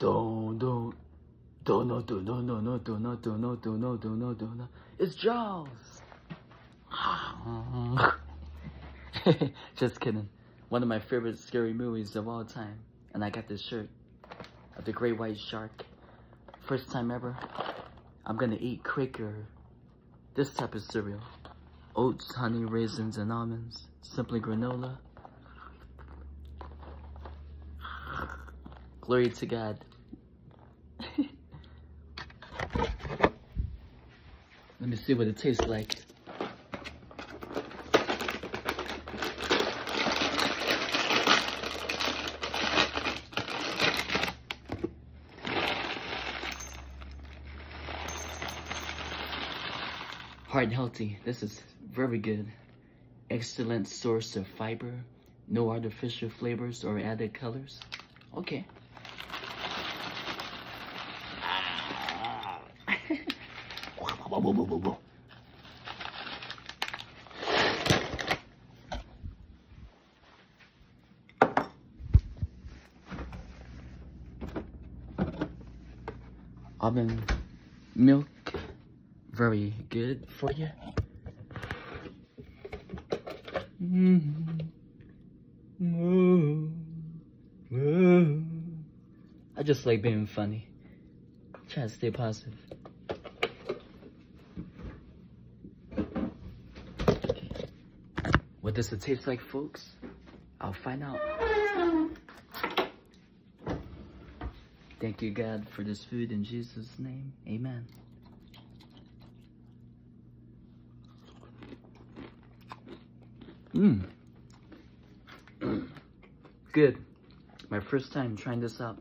Don't, don't, don't, no, do, no, no, no, do, no, do, no, do, no, do, no, do, no. It's Jaws. Just kidding. One of my favorite scary movies of all time. And I got this shirt of the great white shark. First time ever. I'm gonna eat Quaker. This type of cereal. Oats, honey, raisins, and almonds. Simply granola. Glory to God. Let me see what it tastes like. Heart and healthy. This is very good. Excellent source of fiber. No artificial flavors or added colors. Okay. Almond milk, very good for you. Mm-hmm. I just like being funny. Try to stay positive. What does it taste like, folks? I'll find out. Thank you, God, for this food in Jesus' name. Amen. Mmm. Good. My first time trying this out.